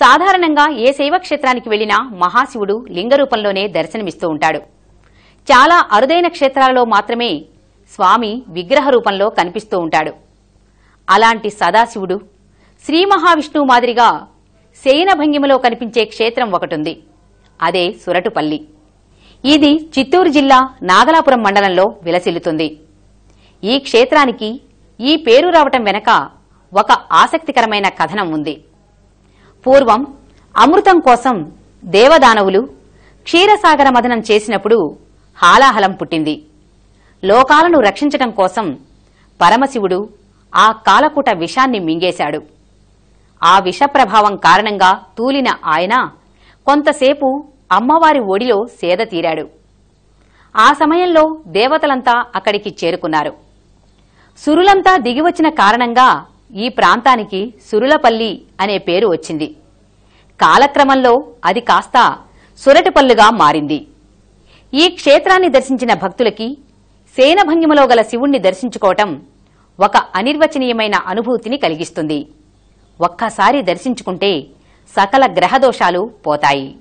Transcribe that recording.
సాధారణంగా ఏ శైవక్షేత్రానికి వెళ్ళినా మహాశివుడు లింగరూపంలోనే దర్శనమిస్తూ ఉంటాడు. చాలా అరుదైన క్షేత్రాలలో మాత్రమే స్వామి విగ్రహ రూపంలో కనిపిస్తూ ఉంటాడు. అలాంటి సదాశివుడు శ్రీ మహావిష్ణువు మాదిరిగా శయనభంగిమలో కనిపించే క్షేత్రం ఒకటుంది. అదే సురటుపల్లి. ఇది చిత్తూరు జిల్లా నాగలాపురం మండలంలో విలసిల్లుతుంది. ఈ క్షేత్రానికి ఈ పేరు రావటం వెనక ఒక ఆసక్తికరమైన కథనం ఉంది. పూర్వం అమృతం కోసం దేవదానవులు క్షీరసాగర మదనం చేసినప్పుడు హాలాహలం పుట్టింది. లోకాలను రక్షించటం కోసం పరమశివుడు ఆ కాలకూట విషాన్ని మింగేశాడు. ఆ విష ప్రభావం కారణంగా తూలిన ఆయన కొంతసేపు అమ్మవారి ఒడిలో సేద తీరాడు. ఆ సమయంలో దేవతలంతా అక్కడికి చేరుకున్నారు. సురులంతా దిగివచ్చిన కారణంగా ఈ ప్రాంతానికి సురులపల్లి అనే పేరు వచ్చింది. కాలక్రమంలో అది కాస్త సురటిపల్లుగా మారింది. ఈ క్షేత్రాన్ని దర్శించిన భక్తులకి సేనభంగిమలో గల శివుణ్ణి దర్శించుకోవటం ఒక అనిర్వచనీయమైన అనుభూతిని కలిగిస్తుంది. ఒక్కసారి దర్శించుకుంటే సకల గ్రహదోషాలు పోతాయి.